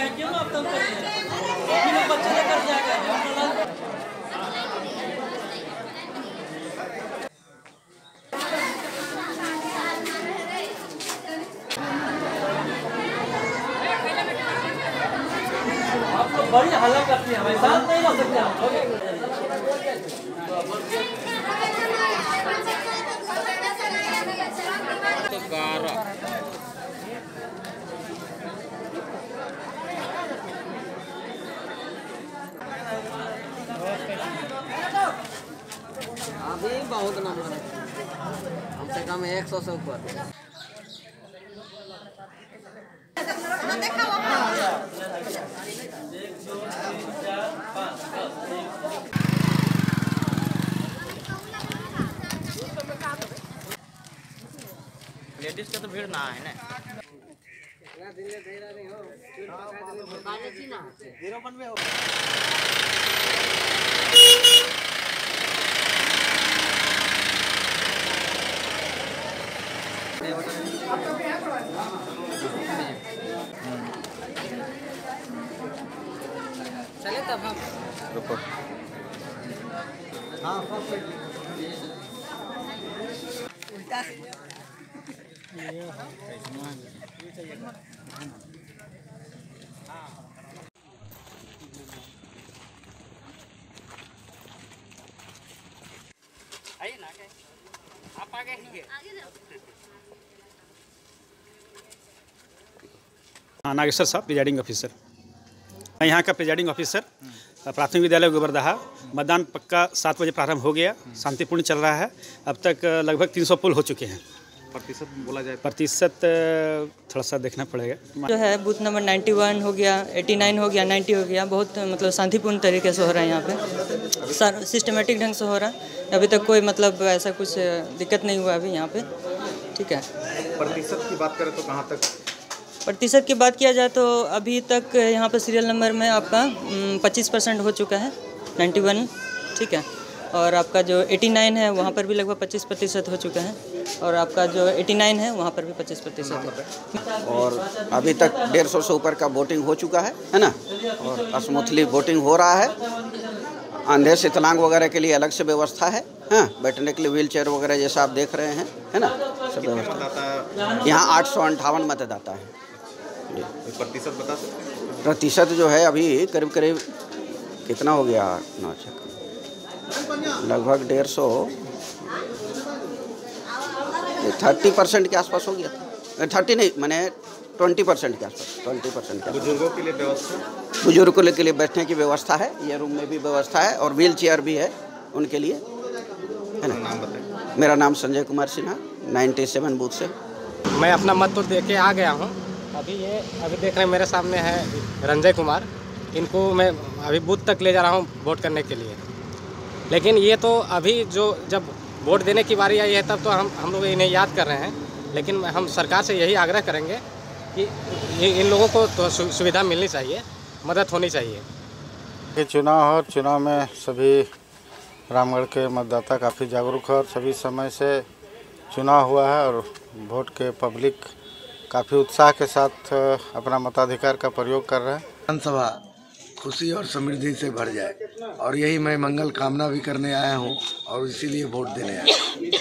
आप तंग करते हैं बच्चे लेकर तो बड़ी हल्ला करती हैं, भाई। शांत नहीं रह सकते हम अभी बहुत नंबर है। कम से कम एक सौ से ऊपर। लेडीज़ का तो भीड़ ना है ना। चले तब हम। आइए ना आगे आप आगे ही हाँ नागेश्वर साहब प्रिजाइडिंग ऑफिसर। मैं यहाँ का प्रिजाइडिंग ऑफिसर प्राथमिक विद्यालय गोबरदहा मतदान पक्का सात बजे प्रारंभ हो गया शांतिपूर्ण चल रहा है। अब तक लगभग 300 पुल हो चुके हैं। प्रतिशत बोला जाए प्रतिशत थोड़ा सा देखना पड़ेगा। जो है बूथ नंबर 91 हो गया 89 हो गया 90 हो गया। बहुत मतलब शांतिपूर्ण तरीके से हो रहा है यहाँ पे। सर सिस्टमेटिक ढंग से हो रहा है। अभी तक कोई मतलब ऐसा कुछ दिक्कत नहीं हुआ अभी यहाँ पे। ठीक है। प्रतिशत की बात करें तो कहाँ तक? प्रतिशत की बात किया जाए तो अभी तक यहाँ पर सीरियल नंबर में आपका पच्चीस परसेंट हो चुका है 91 ठीक है? और आपका जो 89 है, वहाँ पर भी लगभग 25 प्रतिशत हो चुका है। और आपका जो 89 है, वहाँ पर भी 25 प्रतिशत है। और अभी तक डेढ़ सौ से ऊपर का वोटिंग हो चुका है है ना? और स्मूथली वोटिंग हो रहा है। अंधे शीतलांग वगैरह के लिए अलग से व्यवस्था है हाँ? बैठने के लिए व्हील चेयर वगैरह जैसा आप देख रहे हैं, है ना? सब व्यवस्था। यहाँ आठ सौ अंठावन मतदाता है। प्रतिशत बता सकते प्रतिशत जो है अभी करीब करीब कितना हो गया? नौ लगभग डेढ़ सौ। थर्टी परसेंट के आसपास हो गया था। थर्टी नहीं मैंने ट्वेंटी परसेंट के आसपास ट्वेंटी परसेंट के बुज़ुर्गों के लिए व्यवस्था? बुज़ुर्गों के लिए बैठने की व्यवस्था है ये रूम में भी व्यवस्था है और व्हील चेयर भी है उनके लिए। है ना? नाम बताएँ मेरा नाम Sanjay Kumar Sinha ninety seven booth से। मैं अपना मत तो दे के आ गया हूँ। अभी ये, अभी देख रहे हैं, मेरे सामने है रंजय कुमार। इनको मैं अभी बूथ तक ले जा रहा हूँ वोट करने के लिए। लेकिन ये तो अभी जो, जब वोट देने की बारी आई है, तब तो हम हम लोग इन्हें याद कर रहे हैं। लेकिन हम सरकार से यही आग्रह करेंगे कि इन लोगों को तो सुविधा मिलनी चाहिए, मदद होनी चाहिए। ये चुनाव और चुनाव में सभी रामगढ़ के मतदाता काफ़ी जागरूक है और सभी समय से चुनाव हुआ है और वोट के पब्लिक काफ़ी उत्साह के साथ अपना मताधिकार का प्रयोग कर रहे हैं। विधानसभा खुशी और समृद्धि से भर जाए। और यही मैं मंगल कामना भी करने आया हूँ और इसीलिए वोट देने आया हूँ।